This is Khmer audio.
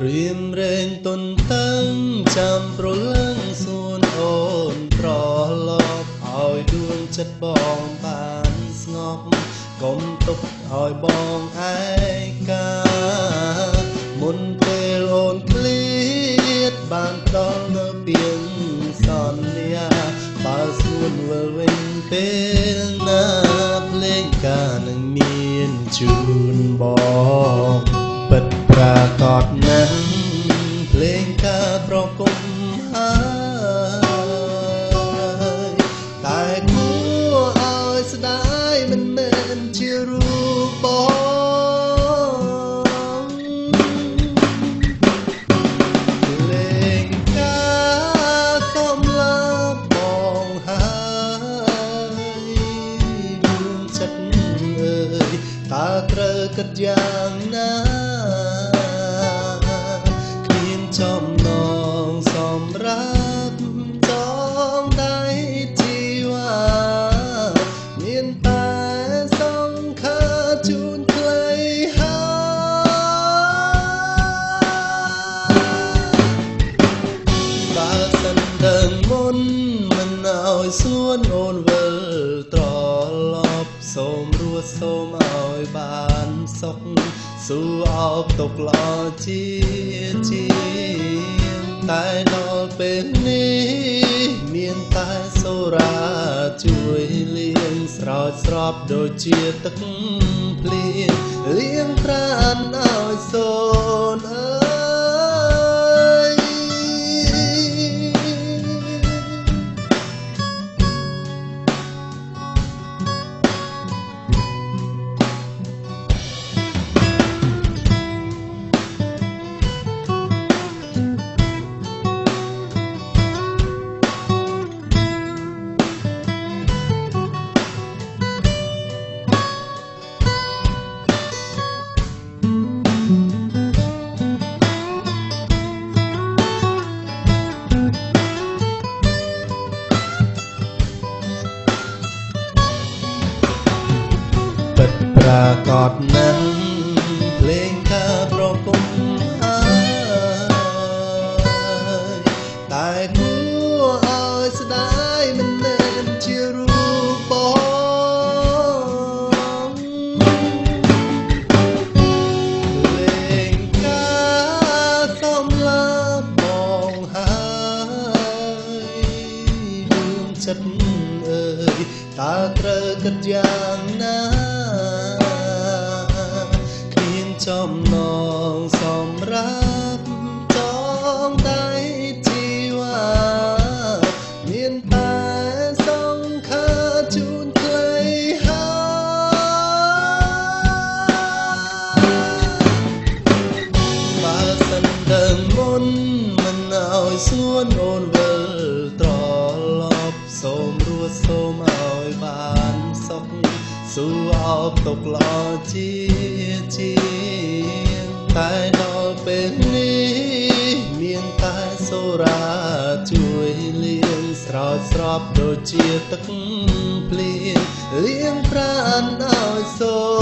រៀមរែងទុនតាំងចាំប្រលឹងសួនអូនប្រឡប់ឲ្យដួងចិត្តបងបានស្ងប់កុំទុកឲ្យបងឯកាមុនពេលអូនឃ្លាតបានដល់នៅពីងសន្យាបើសួនវិលវិញពេលណាភ្លេងការនឹងមានជូនបងពិត ប្រាកដណាស់ភ្លេងការប្រគំហើយតែគួរឲ្យស្ដាយមិនមែនជារូបបងភ្លេងការសំឡាប់បងហើយមានចិត្តអើយតើត្រូវគិតយ៉ាងណា ចំណងសម្រាប់ចងដៃជីវ៉ាមានតែសង្ខារជូនខ្លីហើយបើសិនដឹងមុនមិនឲ្យសួនអូនវិលត្រឡប់សូមរ ស់សូមឲ្យបានសុខសួរអបទុកល្អជាជាតែដល់ពេលនេះមានតែសូរ៉ាជួយលៀងស្រោចស្រពដូចជាទឹកភ្លៀងលៀងប្រាណ ប្រាកដណាស់ភ្លេងការប្រគំហើយតែគួរឲ្យស្ដាយមិនមែនជារូបបងភ្លេងការសំឡាប់បងហើយដួងចិត្តអើយតើត្រូវគិតយ៉ាងណា គ្មានចំណងសម្រាប់ចងដៃជីវ៉ាមានតែសង្ខារជូនខ្លីហើយបើសិនដឹងមុនមិនឲ្យសួនអូនវិ សួរអបទុកល្អជាជាតែដល់ពេលនេះមានតែសូរ៉ាជួយលៀងស្រោចស្រពដូចជាទឹកភ្លៀងលៀងប្រាណឲ្យសូនអើ